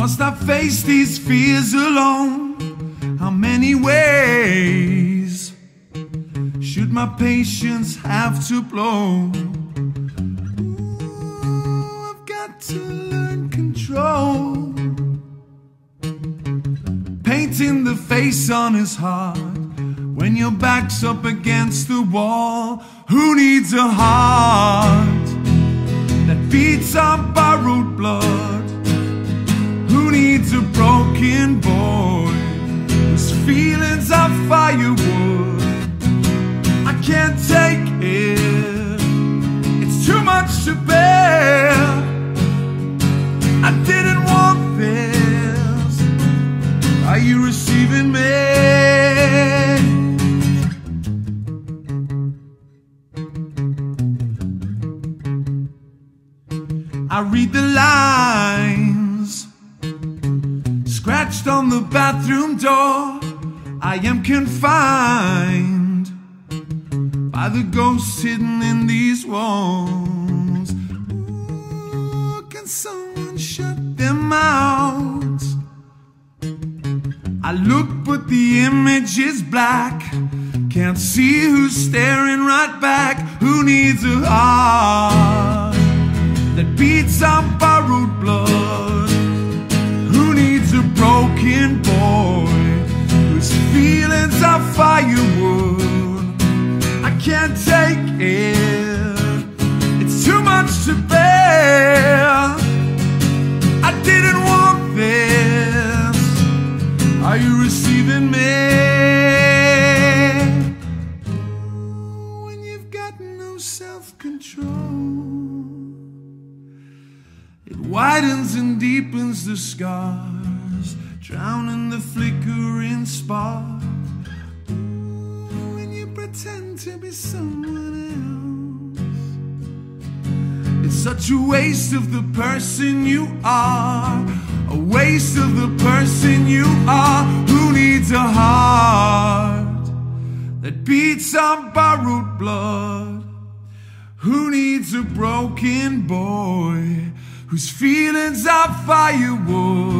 Must I face these fears alone? How many ways should my patience have to blow? Ooh, I've got to learn control. Painting the face on his heart when your back's up against the wall. Who needs a heart that beats on borrowed blood? Feelings are firewood? I can't take it, it's too much to bear. I didn't want this. Are you receiving me? I read the lines scratched on the bathroom door. I am confined by the ghosts hidden in these walls. Ooh, can someone shut them out? I look, but the image is black. Can't see who's staring right back. Who needs a heart that beats on can't take it, it's too much to bear. I didn't want this. Are you receiving me? When you've got no self control, it widens and deepens the scars, drowning the flickering to be someone else. It's such a waste of the person you are. A waste of the person you are. Who needs a heart that beats on borrowed blood? Who needs a broken boy whose feelings are firewood?